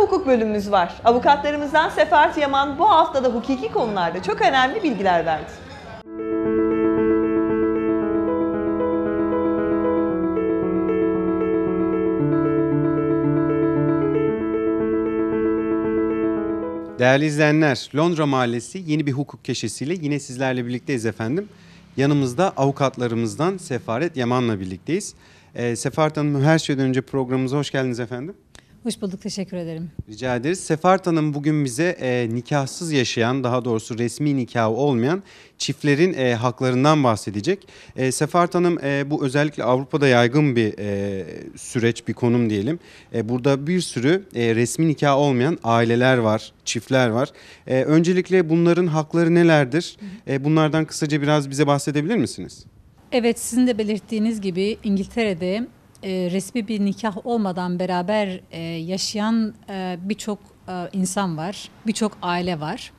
hukuk bölümümüz var. Avukatlarımızdan Sefer Yaman bu haftada hukuki konularda çok önemli bilgiler verdi. Değerli izleyenler, Londra Mahallesi yeni bir hukuk keşesiyle yine sizlerle birlikteyiz efendim. Yanımızda avukatlarımızdan Sefaret Yaman'la birlikteyiz. Ee, Sefaret Hanım her şeyden önce programımıza hoş geldiniz efendim. Hoş bulduk, teşekkür ederim. Rica ederiz. Sefaret Hanım bugün bize e, nikahsız yaşayan, daha doğrusu resmi nikahı olmayan çiftlerin e, haklarından bahsedecek. E, Sefaret Hanım e, bu özellikle Avrupa'da yaygın bir e, süreç, bir konum diyelim. E, burada bir sürü e, resmi nikah olmayan aileler var, çiftler var. E, öncelikle bunların hakları nelerdir? E, bunlardan kısaca biraz bize bahsedebilir misiniz? Evet, sizin de belirttiğiniz gibi İngiltere'de e, resmi bir nikah olmadan beraber e, yaşayan e, birçok e, insan var, birçok aile var.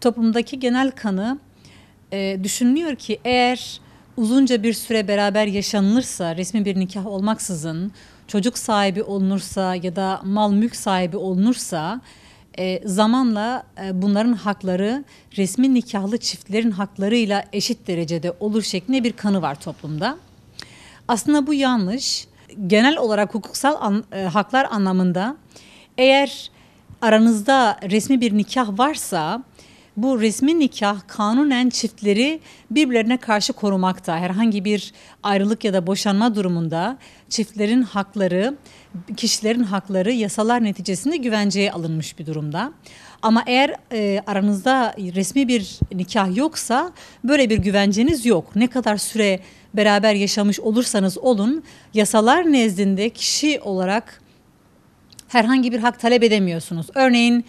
Toplumdaki genel kanı e, düşünülüyor ki eğer uzunca bir süre beraber yaşanılırsa, resmi bir nikah olmaksızın, çocuk sahibi olunursa ya da mal mülk sahibi olunursa e, zamanla e, bunların hakları resmi nikahlı çiftlerin haklarıyla eşit derecede olur şeklinde bir kanı var toplumda. Aslında bu yanlış. Genel olarak hukuksal an- e, haklar anlamında eğer aranızda resmi bir nikah varsa bu resmi nikah kanunen çiftleri birbirlerine karşı korumakta. Herhangi bir ayrılık ya da boşanma durumunda çiftlerin hakları, kişilerin hakları yasalar neticesinde güvenceye alınmış bir durumda. Ama eğer e, aranızda resmi bir nikah yoksa böyle bir güvenceniz yok. Ne kadar süre beraber yaşamış olursanız olun yasalar nezdinde kişi olarak herhangi bir hak talep edemiyorsunuz. Örneğin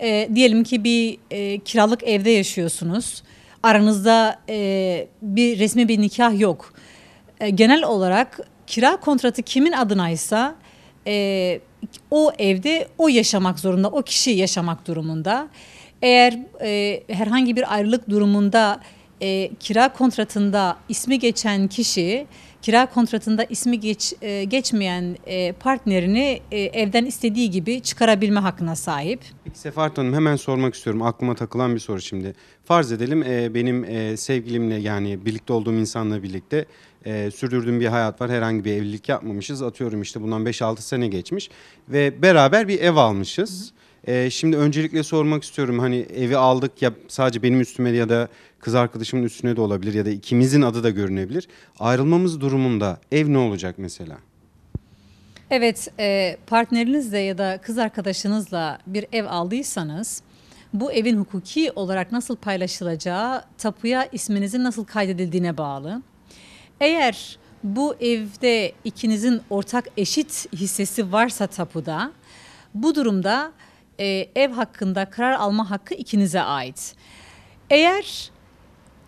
e, diyelim ki bir e, kiralık evde yaşıyorsunuz. Aranızda e, bir resmi bir nikah yok. E, genel olarak kira kontratı kimin adınaysa e, o evde o yaşamak zorunda, o kişi yaşamak durumunda. Eğer e, herhangi bir ayrılık durumunda e, kira kontratında ismi geçen kişi kira kontratında ismi geç, e, geçmeyen e, partnerini e, evden istediği gibi çıkarabilme hakkına sahip. Peki Hanım hemen sormak istiyorum. Aklıma takılan bir soru şimdi. Farz edelim e, benim e, sevgilimle yani birlikte olduğum insanla birlikte e, sürdürdüğüm bir hayat var. Herhangi bir evlilik yapmamışız. Atıyorum işte bundan 5-6 sene geçmiş ve beraber bir ev almışız. E, şimdi öncelikle sormak istiyorum hani evi aldık ya sadece benim üstüme ya da kız arkadaşımın üstüne de olabilir ya da ikimizin adı da görünebilir. Ayrılmamız durumunda ev ne olacak mesela? Evet, e, partnerinizle ya da kız arkadaşınızla bir ev aldıysanız bu evin hukuki olarak nasıl paylaşılacağı tapuya isminizin nasıl kaydedildiğine bağlı. Eğer bu evde ikinizin ortak eşit hissesi varsa tapuda bu durumda e, ev hakkında karar alma hakkı ikinize ait. Eğer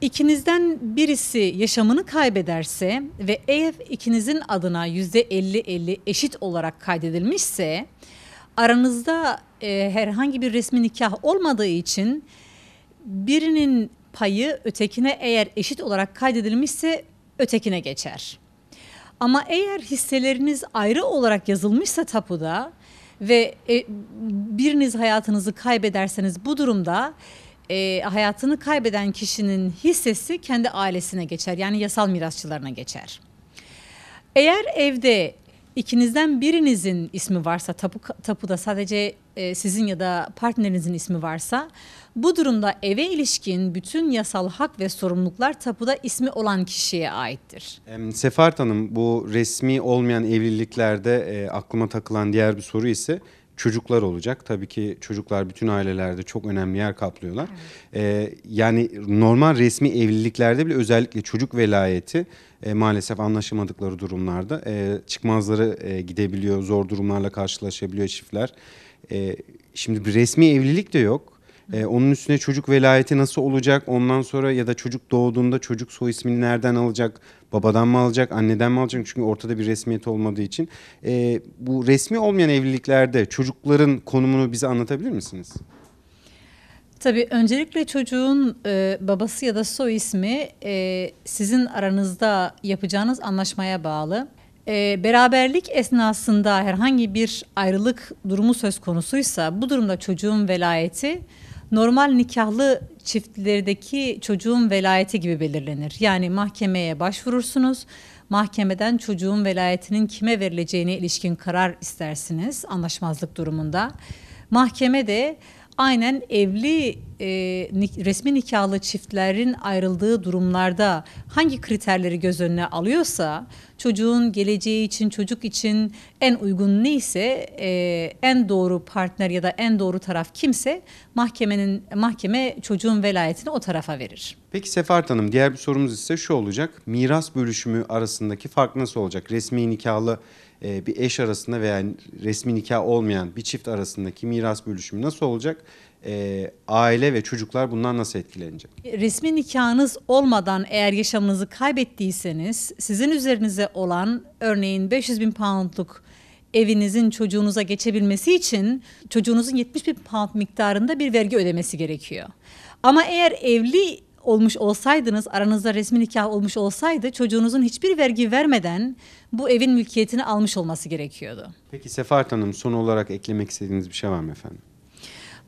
İkinizden birisi yaşamını kaybederse ve ev ikinizin adına yüzde 50-50 eşit olarak kaydedilmişse aranızda e, herhangi bir resmi nikah olmadığı için birinin payı ötekine eğer eşit olarak kaydedilmişse ötekine geçer. Ama eğer hisseleriniz ayrı olarak yazılmışsa tapuda ve e, biriniz hayatınızı kaybederseniz bu durumda e, hayatını kaybeden kişinin hissesi kendi ailesine geçer. Yani yasal mirasçılarına geçer. Eğer evde ikinizden birinizin ismi varsa tapu, tapuda sadece e, sizin ya da partnerinizin ismi varsa bu durumda eve ilişkin bütün yasal hak ve sorumluluklar tapuda ismi olan kişiye aittir. Em, Sefaret Hanım bu resmi olmayan evliliklerde e, aklıma takılan diğer bir soru ise çocuklar olacak. Tabii ki çocuklar bütün ailelerde çok önemli yer kaplıyorlar. E, yani normal resmi evliliklerde bile özellikle çocuk velayeti e, maalesef anlaşamadıkları durumlarda e, çıkmazları e, gidebiliyor, zor durumlarla karşılaşabiliyor çiftler. E, şimdi bir resmi evlilik de yok. Ee, onun üstüne çocuk velayeti nasıl olacak? Ondan sonra ya da çocuk doğduğunda çocuk soy ismini nereden alacak? Babadan mı alacak? Anneden mi alacak? Çünkü ortada bir resmiyet olmadığı için. Ee, bu resmi olmayan evliliklerde çocukların konumunu bize anlatabilir misiniz? Tabii öncelikle çocuğun e, babası ya da soy ismi e, sizin aranızda yapacağınız anlaşmaya bağlı. E, beraberlik esnasında herhangi bir ayrılık durumu söz konusuysa bu durumda çocuğun velayeti normal nikahlı çiftlerdeki çocuğun velayeti gibi belirlenir. Yani mahkemeye başvurursunuz. Mahkemeden çocuğun velayetinin kime verileceğine ilişkin karar istersiniz anlaşmazlık durumunda. Mahkeme de aynen evli e, resmi nikahlı çiftlerin ayrıldığı durumlarda hangi kriterleri göz önüne alıyorsa çocuğun geleceği için çocuk için en uygun neyse e, en doğru partner ya da en doğru taraf kimse mahkemenin mahkeme çocuğun velayetini o tarafa verir. Peki Sefahat Hanım diğer bir sorumuz ise şu olacak. Miras bölüşümü arasındaki fark nasıl olacak? Resmi nikahlı e, bir eş arasında veya resmi nikah olmayan bir çift arasındaki miras bölüşümü nasıl olacak? E, aile ve çocuklar bundan nasıl etkilenecek? Resmi nikahınız olmadan eğer yaşamınızı kaybettiyseniz sizin üzerinize olan örneğin 500 bin poundluk evinizin çocuğunuza geçebilmesi için çocuğunuzun 70 bin pound miktarında bir vergi ödemesi gerekiyor. Ama eğer evli olmuş olsaydınız, aranızda resmi nikah olmuş olsaydı çocuğunuzun hiçbir vergi vermeden bu evin mülkiyetini almış olması gerekiyordu. Peki Sefahat Hanım son olarak eklemek istediğiniz bir şey var mı efendim?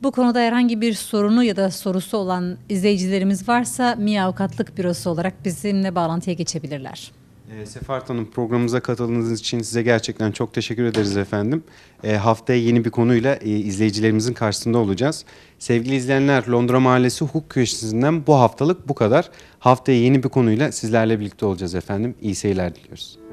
Bu konuda herhangi bir sorunu ya da sorusu olan izleyicilerimiz varsa MİA Avukatlık Bürosu olarak bizimle bağlantıya geçebilirler. E, Sefahat Hanım programımıza katıldığınız için size gerçekten çok teşekkür ederiz efendim. E, haftaya yeni bir konuyla e, izleyicilerimizin karşısında olacağız. Sevgili izleyenler Londra Mahallesi Hukuk Köşesi'nden bu haftalık bu kadar. Haftaya yeni bir konuyla sizlerle birlikte olacağız efendim. İyi seyirler diliyoruz.